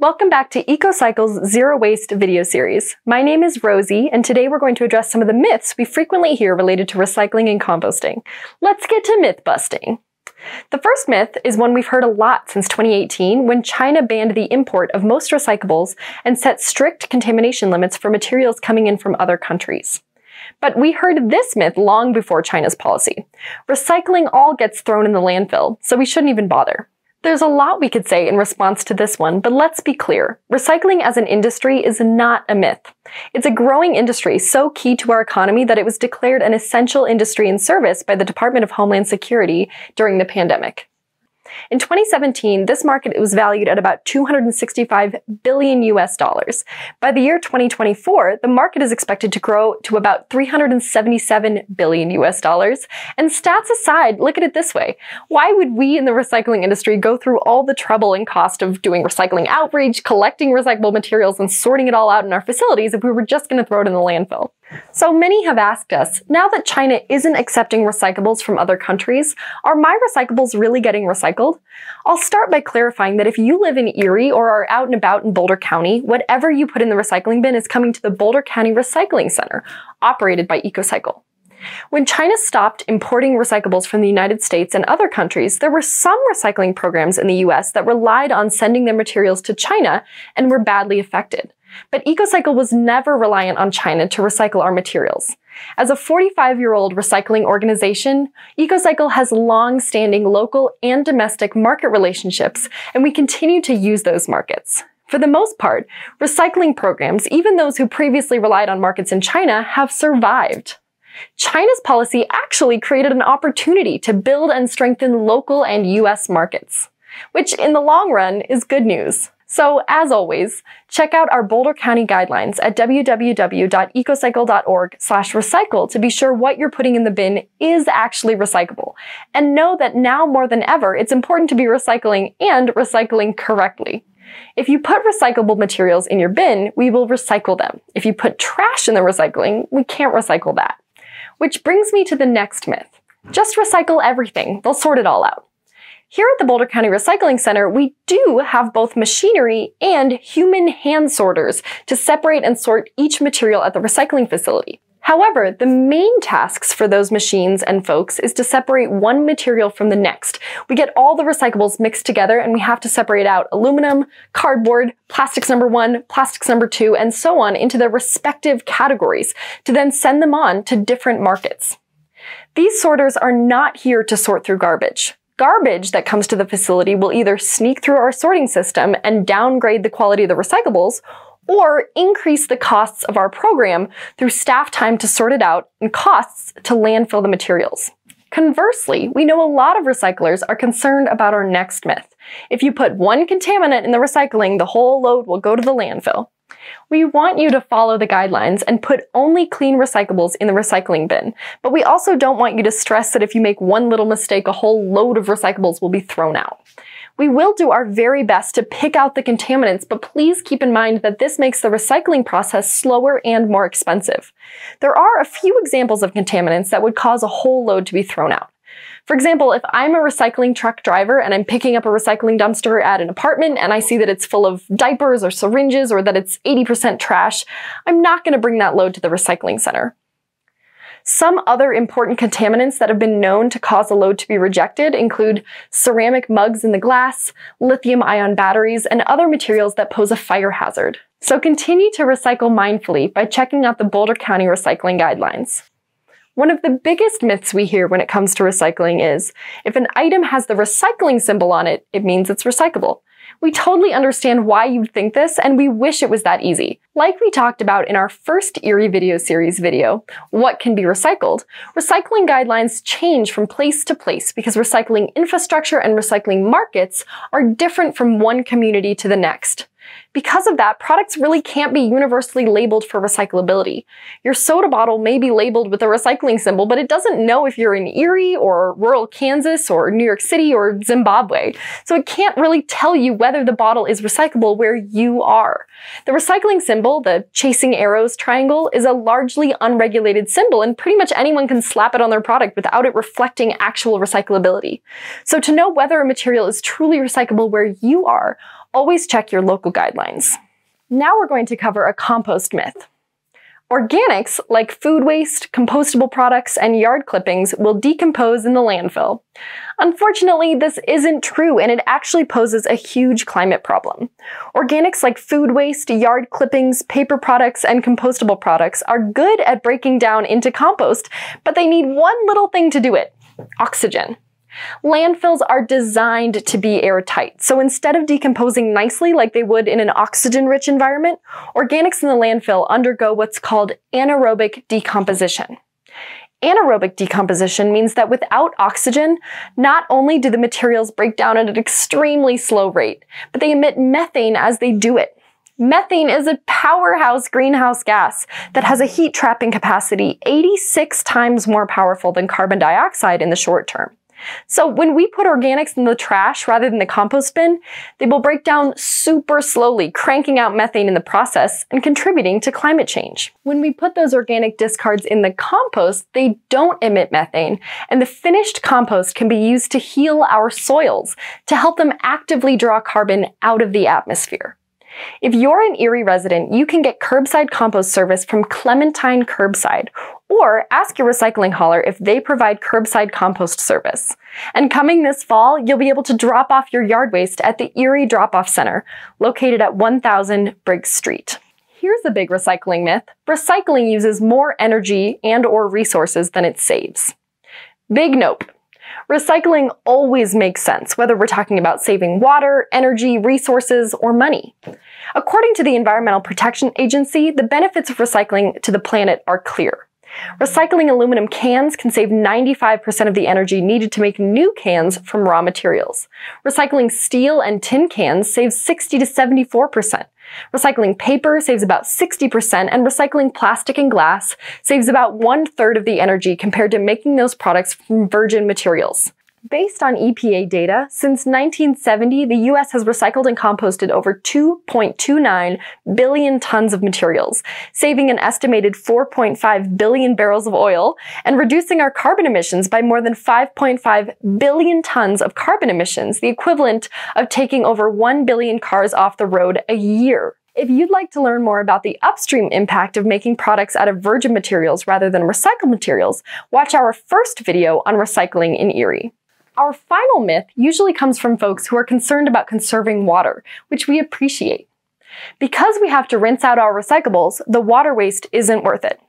welcome back to EcoCycle's Zero Waste video series. My name is Rosie, and today we're going to address some of the myths we frequently hear related to recycling and composting. Let's get to myth busting. The first myth is one we've heard a lot since 2018 when China banned the import of most recyclables and set strict contamination limits for materials coming in from other countries. But we heard this myth long before China's policy. Recycling all gets thrown in the landfill, so we shouldn't even bother. There's a lot we could say in response to this one, but let's be clear. Recycling as an industry is not a myth. It's a growing industry so key to our economy that it was declared an essential industry and service by the Department of Homeland Security during the pandemic. In 2017, this market was valued at about 265 billion US dollars. By the year 2024, the market is expected to grow to about 377 billion US dollars. And stats aside, look at it this way. Why would we in the recycling industry go through all the trouble and cost of doing recycling outreach, collecting recyclable materials, and sorting it all out in our facilities if we were just going to throw it in the landfill? So many have asked us, now that China isn't accepting recyclables from other countries, are my recyclables really getting recycled? I'll start by clarifying that if you live in Erie or are out and about in Boulder County, whatever you put in the recycling bin is coming to the Boulder County Recycling Center, operated by EcoCycle. When China stopped importing recyclables from the United States and other countries, there were some recycling programs in the US that relied on sending their materials to China and were badly affected. But EcoCycle was never reliant on China to recycle our materials. As a 45 year old recycling organization, EcoCycle has long standing local and domestic market relationships, and we continue to use those markets. For the most part, recycling programs, even those who previously relied on markets in China, have survived. China's policy actually created an opportunity to build and strengthen local and US markets, which in the long run is good news. So, as always, check out our Boulder County guidelines at www.ecocycle.org/recycle to be sure what you're putting in the bin is actually recyclable. And know that now more than ever, it's important to be recycling and recycling correctly. If you put recyclable materials in your bin, we will recycle them. If you put trash in the recycling, we can't recycle that. Which brings me to the next myth. Just recycle everything. They'll sort it all out. Here at the Boulder County Recycling Center, we do have both machinery and human hand sorters to separate and sort each material at the recycling facility. However, the main tasks for those machines and folks is to separate one material from the next. We get all the recyclables mixed together and we have to separate out aluminum, cardboard, plastics number one, plastics number two, and so on into their respective categories to then send them on to different markets. These sorters are not here to sort through garbage. Garbage that comes to the facility will either sneak through our sorting system and downgrade the quality of the recyclables, or increase the costs of our program through staff time to sort it out and costs to landfill the materials. Conversely, we know a lot of recyclers are concerned about our next myth. If you put one contaminant in the recycling, the whole load will go to the landfill. We want you to follow the guidelines and put only clean recyclables in the recycling bin, but we also don't want you to stress that if you make one little mistake, a whole load of recyclables will be thrown out. We will do our very best to pick out the contaminants, but please keep in mind that this makes the recycling process slower and more expensive. There are a few examples of contaminants that would cause a whole load to be thrown out. For example, if I'm a recycling truck driver and I'm picking up a recycling dumpster at an apartment and I see that it's full of diapers or syringes or that it's 80% trash, I'm not going to bring that load to the recycling center. Some other important contaminants that have been known to cause a load to be rejected include ceramic mugs in the glass, lithium ion batteries, and other materials that pose a fire hazard. So continue to recycle mindfully by checking out the Boulder County Recycling Guidelines. One of the biggest myths we hear when it comes to recycling is if an item has the recycling symbol on it, it means it's recyclable. We totally understand why you'd think this, and we wish it was that easy. Like we talked about in our first Erie video series video, What Can Be Recycled, recycling guidelines change from place to place because recycling infrastructure and recycling markets are different from one community to the next. Because of that, products really can't be universally labeled for recyclability. Your soda bottle may be labeled with a recycling symbol, but it doesn't know if you're in Erie or rural Kansas or New York City or Zimbabwe. So it can't really tell you whether the bottle is recyclable where you are. The recycling symbol, the chasing arrows triangle, is a largely unregulated symbol and pretty much anyone can slap it on their product without it reflecting actual recyclability. So to know whether a material is truly recyclable where you are, always check your local guidelines. Now we're going to cover a compost myth. Organics, like food waste, compostable products, and yard clippings, will decompose in the landfill. Unfortunately, this isn't true and it actually poses a huge climate problem. Organics like food waste, yard clippings, paper products, and compostable products are good at breaking down into compost, but they need one little thing to do it oxygen. Landfills are designed to be airtight, so instead of decomposing nicely like they would in an oxygen-rich environment, organics in the landfill undergo what's called anaerobic decomposition. Anaerobic decomposition means that without oxygen, not only do the materials break down at an extremely slow rate, but they emit methane as they do it. Methane is a powerhouse greenhouse gas that has a heat trapping capacity 86 times more powerful than carbon dioxide in the short term. So when we put organics in the trash rather than the compost bin, they will break down super slowly, cranking out methane in the process and contributing to climate change. When we put those organic discards in the compost, they don't emit methane, and the finished compost can be used to heal our soils, to help them actively draw carbon out of the atmosphere. If you're an Erie resident, you can get curbside compost service from Clementine Curbside, or ask your recycling hauler if they provide curbside compost service. And coming this fall, you'll be able to drop off your yard waste at the Erie Drop Off Center, located at 1000 Briggs Street. Here's a big recycling myth. Recycling uses more energy and or resources than it saves. Big nope. Recycling always makes sense, whether we're talking about saving water, energy, resources, or money. According to the Environmental Protection Agency, the benefits of recycling to the planet are clear. Recycling aluminum cans can save 95% of the energy needed to make new cans from raw materials. Recycling steel and tin cans saves 60 to 74%. Recycling paper saves about 60%, and recycling plastic and glass saves about one third of the energy compared to making those products from virgin materials. Based on EPA data, since 1970, the US has recycled and composted over 2.29 billion tons of materials, saving an estimated 4.5 billion barrels of oil and reducing our carbon emissions by more than 5.5 billion tons of carbon emissions, the equivalent of taking over 1 billion cars off the road a year. If you'd like to learn more about the upstream impact of making products out of virgin materials rather than recycled materials, watch our first video on recycling in Erie. Our final myth usually comes from folks who are concerned about conserving water, which we appreciate. Because we have to rinse out our recyclables, the water waste isn't worth it.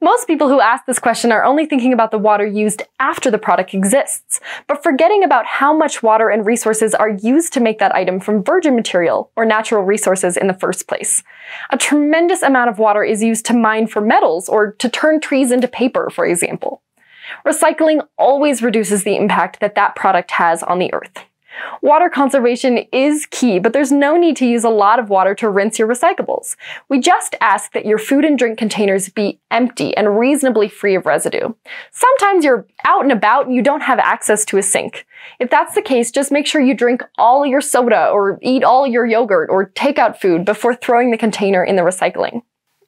Most people who ask this question are only thinking about the water used after the product exists, but forgetting about how much water and resources are used to make that item from virgin material or natural resources in the first place. A tremendous amount of water is used to mine for metals or to turn trees into paper, for example. Recycling always reduces the impact that that product has on the earth. Water conservation is key, but there's no need to use a lot of water to rinse your recyclables. We just ask that your food and drink containers be empty and reasonably free of residue. Sometimes you're out and about and you don't have access to a sink. If that's the case, just make sure you drink all your soda or eat all your yogurt or take out food before throwing the container in the recycling.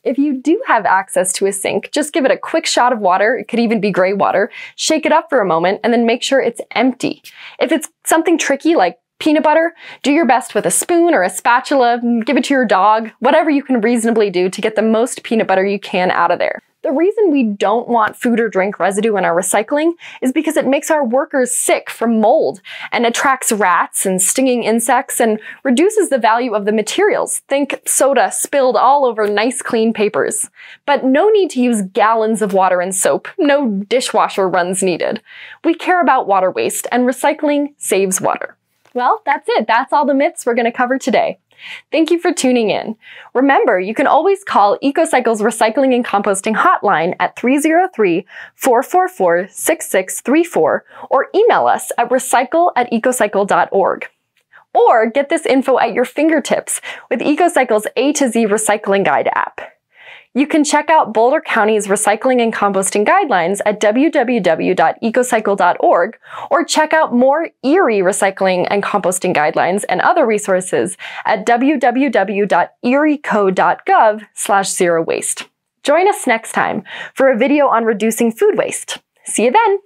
If you do have access to a sink, just give it a quick shot of water. It could even be gray water. Shake it up for a moment and then make sure it's empty. If it's something tricky like peanut butter, do your best with a spoon or a spatula, give it to your dog, whatever you can reasonably do to get the most peanut butter you can out of there. The reason we don't want food or drink residue in our recycling is because it makes our workers sick from mold and attracts rats and stinging insects and reduces the value of the materials. Think soda spilled all over nice clean papers. But no need to use gallons of water and soap. No dishwasher runs needed. We care about water waste and recycling saves water. Well, that's it. That's all the myths we're going to cover today. Thank you for tuning in. Remember, you can always call EcoCycle's Recycling and Composting Hotline at 303-444-6634 or email us at recycle at ecocycle.org. Or get this info at your fingertips with EcoCycle's A to Z Recycling Guide app. You can check out Boulder County's recycling and composting guidelines at www.ecocycle.org or check out more Erie recycling and composting guidelines and other resources at www.erieco.gov slash zero waste. Join us next time for a video on reducing food waste. See you then!